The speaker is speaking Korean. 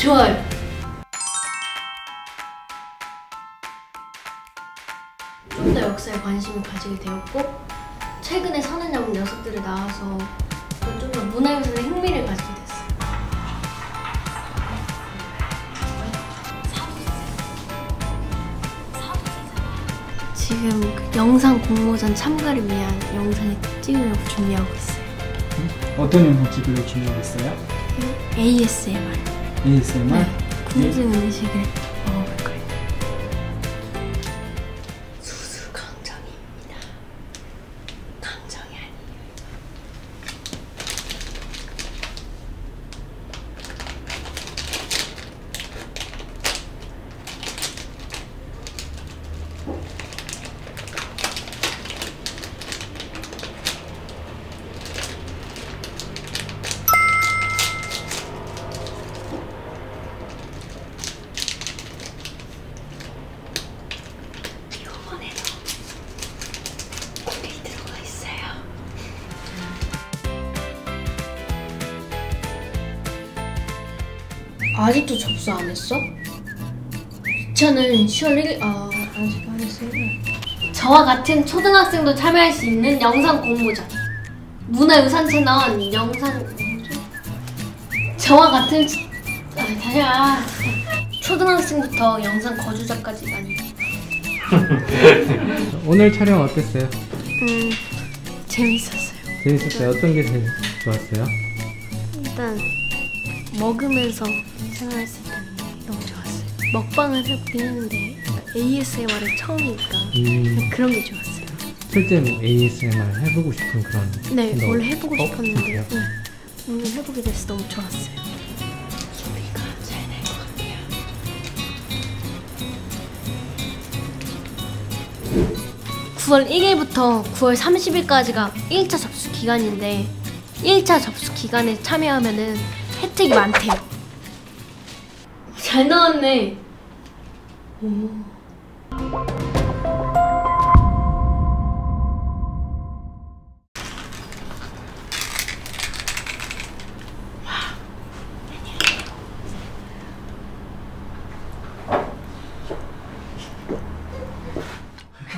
좋아요. 좀 더 역사에 관심을 가지게 되었고 최근에 선은여분 녀석들이 나와서 좀 더 문화유산에 흥미를 가지게 됐어요. 지금 그 영상 공모전 참가를 위한 영상을 찍으려고 준비하고 있어요. 어떤 영상 찍으려고 준비하고 있어요? ASMR. ASMR? 네, 궁중 음식을 먹어볼 거예요. 수수 강정입니다. 강정이 아니 아직도 접수 안 했어? 저는 10월 1일 아 아직 안 했어요. 저와 같은 초등학생도 참여할 수 있는 영상 공모전 문화유산 채널 영상? 저와 같은 치- 아, 다시 아 초등학생부터 영상 거주자까지 많이 오늘 촬영 어땠어요? 음 재밌었어요. 재밌었어요? 어떤 게 제일 좋았어요? 일단 먹으면서 생활할 수 있다는 게 너무 좋았어요. 먹방을 해보긴 했는데 ASMR은 처음이니까 음, 그런 게 좋았어요. 실제 뭐 ASMR 해보고 싶은 그런 네, 너- 원래 해보고 어? 싶었는데? 네, 오늘 해보게 돼서 너무 좋았어요. 소리가 잘날것 같아요. (9월 1일부터 9월 30일까지가 1차 접수 기간인데 1차 접수 기간에 참여하면은 혜택이 많대요. 잘 나왔네. 오.